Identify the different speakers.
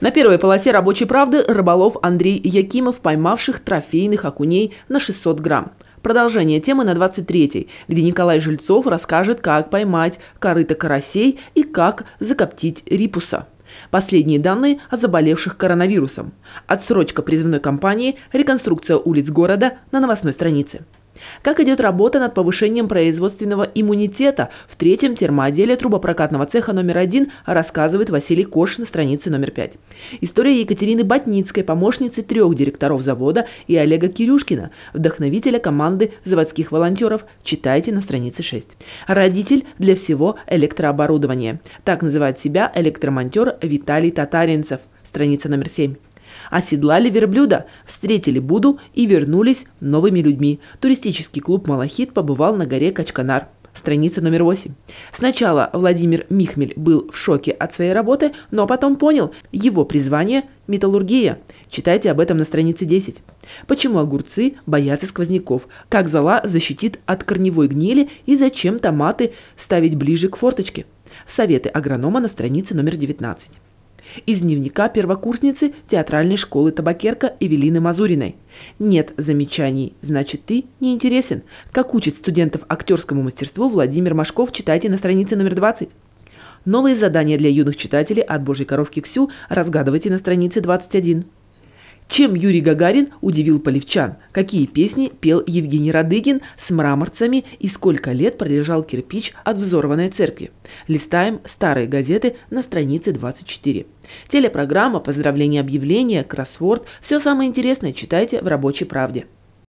Speaker 1: На первой полосе «Рабочей правды» рыболов Андрей Якимов, поймавших трофейных окуней на 600 грамм. Продолжение темы на 23-й, где Николай Жильцов расскажет, как поймать корыто карасей и как закоптить рипуса. Последние данные о заболевших коронавирусом. Отсрочка призывной кампании, реконструкция улиц города на новостной странице. Как идет работа над повышением производственного иммунитета в третьем термоотделе трубопрокатного цеха номер один, рассказывает Василий Кош на странице номер пять. История Екатерины Батницкой, помощницы трех директоров завода, и Олега Кирюшкина, вдохновителя команды заводских волонтеров, читайте на странице 6. Родитель для всего электрооборудования. Так называет себя электромонтер Виталий Татаринцев, страница номер 7. Оседлали верблюда, встретили Буду и вернулись новыми людьми. Туристический клуб «Малахит» побывал на горе Качканар. Страница номер 8. Сначала Владимир Михмель был в шоке от своей работы, но потом понял, его призвание – металлургия. Читайте об этом на странице 10. Почему огурцы боятся сквозняков? Как зола защитит от корневой гнили и зачем томаты ставить ближе к форточке? Советы агронома на странице номер 19. Из дневника первокурсницы театральной школы табакерка Эвелины Мазуриной. Нет замечаний, значит ты не интересен. Как учит студентов актерскому мастерству Владимир Машков, читайте на странице номер 20. Новые задания для юных читателей от Божьей коровки Ксю разгадывайте на странице 21. Чем Юрий Гагарин удивил полевчан? Какие песни пел Евгений Радыгин с мраморцами и сколько лет пролежал кирпич от взорванной церкви? Листаем старые газеты на странице 24. Телепрограмма, поздравления, объявления, кроссворд – все самое интересное читайте в «Рабочей правде».